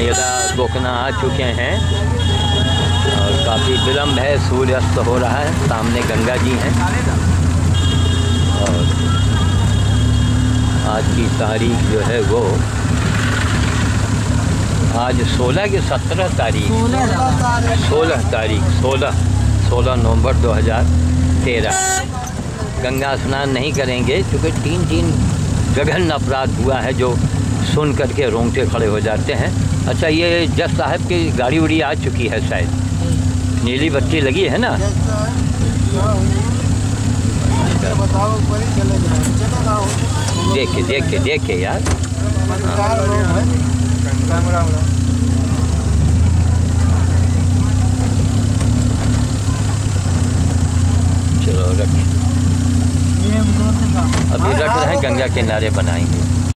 महाराज गोकना आ चुके हैं। और काफ़ी विलम्ब है, सूर्यास्त हो रहा है, सामने गंगा जी हैं। और आज की तारीख जो है वो आज 16 की 17 तारीख। 16 तारीख 16 16 नवंबर 2013 गंगा स्नान नहीं करेंगे, क्योंकि तीन तीन जघन्य अपराध हुआ है जो सुन करके रोंगटे खड़े हो जाते हैं। अच्छा ये जज साहब की गाड़ी उड़ी आ चुकी है शायद। नीली बत्ती लगी है ना? ही। जाओ देख के यार। हैं। चलो रख। अभी रख रहे हैं गंगा किनारे बनाएँगे।